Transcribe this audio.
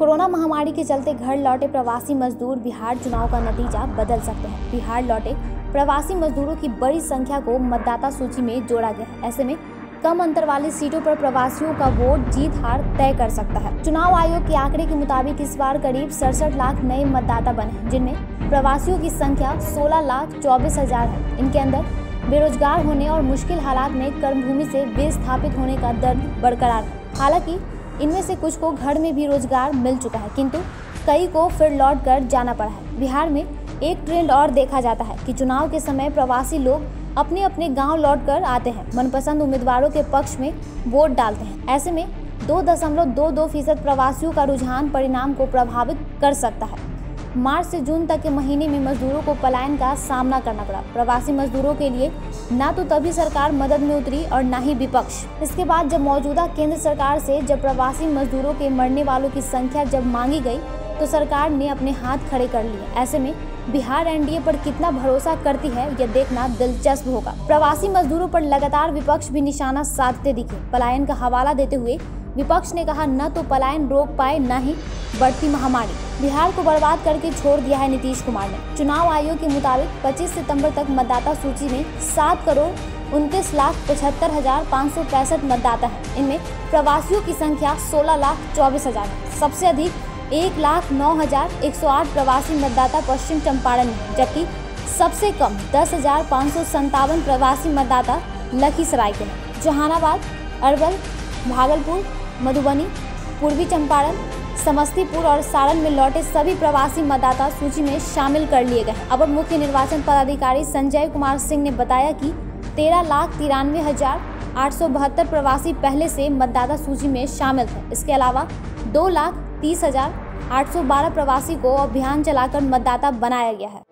महामारी के चलते घर लौटे प्रवासी मजदूर बिहार चुनाव का नतीजा बदल सकते हैं। बिहार लौटे प्रवासी मजदूरों की बड़ी संख्या को मतदाता सूची में जोड़ा गया ऐसे में कम अंतर वाली सीटों पर प्रवासियों का वोट जीत हार तय कर सकता है। चुनाव आयोग के आंकड़े के मुताबिक इस बार करीब सड़सठ लाख नए मतदाता बने जिनमें प्रवासियों की संख्या 16 लाख चौबीस हज़ार है। इनके अंदर बेरोजगार होने और मुश्किल हालात में कर्मभूमि से विस्थापित होने का दर्द बरकरार है। हालाँकि इनमें से कुछ को घर में भी रोज़गार मिल चुका है, किंतु कई को फिर लौट कर जाना पड़ा है। बिहार में एक ट्रेंड और देखा जाता है कि चुनाव के समय प्रवासी लोग अपने अपने गाँव लौट कर आते हैं, मनपसंद उम्मीदवारों के पक्ष में वोट डालते हैं। ऐसे में दो दशमलव दो दो फ़ीसद प्रवासियों का रुझान परिणाम को प्रभावित कर सकता है। मार्च से जून तक के महीने में मजदूरों को पलायन का सामना करना पड़ा। प्रवासी मजदूरों के लिए न तो तभी सरकार मदद में उतरी और न ही विपक्ष। इसके बाद जब मौजूदा केंद्र सरकार से जब प्रवासी मजदूरों के मरने वालों की संख्या जब मांगी गई तो सरकार ने अपने हाथ खड़े कर लिए। ऐसे में बिहार एनडीए पर कितना भरोसा करती है, यह देखना दिलचस्प होगा। प्रवासी मजदूरों पर लगातार विपक्ष भी निशाना साधते दिखे। पलायन का हवाला देते हुए विपक्ष ने कहा, न तो पलायन रोक पाए, न ही बढ़ती महामारी। बिहार को बर्बाद करके छोड़ दिया है नीतीश कुमार ने। चुनाव आयोग के मुताबिक 25 सितंबर तक मतदाता सूची में सात करोड़ उनतीस लाख पचहत्तर हज़ार पाँच सौ पैंसठ मतदाता है। इनमें प्रवासियों की संख्या सोलह लाख चौबीस हज़ार है। सबसे अधिक एक लाख नौ हज़ार एक सौ आठ प्रवासी मतदाता पश्चिम चंपारण में जबकि सबसे कम दस हज़ार पाँच सौ संतावन प्रवासी मतदाता लखीसराय के हैं। जहानाबाद, अरवल, भागलपुर, मधुबनी, पूर्वी चंपारण समस्तीपुर और सारण में लौटे सभी प्रवासी मतदाता सूची में शामिल कर लिए गए अपर मुख्य निर्वाचन पदाधिकारी संजय कुमार सिंह ने बताया कि तेरह लाख तिरानवे हज़ार आठ सौ बहत्तर प्रवासी पहले से मतदाता सूची में शामिल थे। इसके अलावा दो लाख तीस हज़ार आठ सौ बारह प्रवासी को अभियान चलाकर मतदाता बनाया गया है।